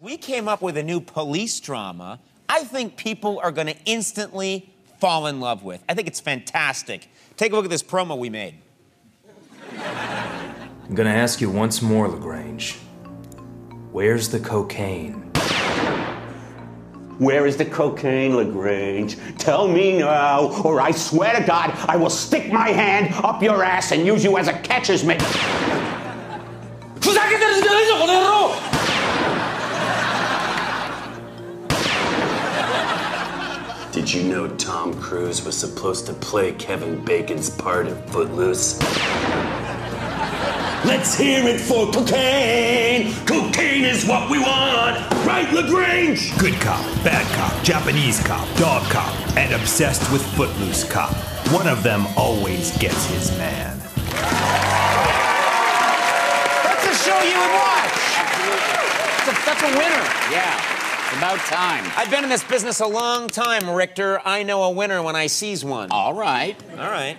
We came up with a new police drama I think people are going to instantly fall in love with. I think it's fantastic. Take a look at this promo we made. I'm going to ask you once more, LaGrange. Where's the cocaine? Where is the cocaine, LaGrange? Tell me now, or I swear to God, I will stick my hand up your ass and use you as a catcher's mitt. Did you know Tom Cruise was supposed to play Kevin Bacon's part in Footloose? Let's hear it for cocaine! Cocaine is what we want! Right, LaGrange? Good cop, bad cop, Japanese cop, dog cop, and obsessed with Footloose cop. One of them always gets his man. That's a show you would watch! That's a, that's a winner. Yeah. About time. I've been in this business a long time, Richter. I know a winner when I sees one. All right. All right.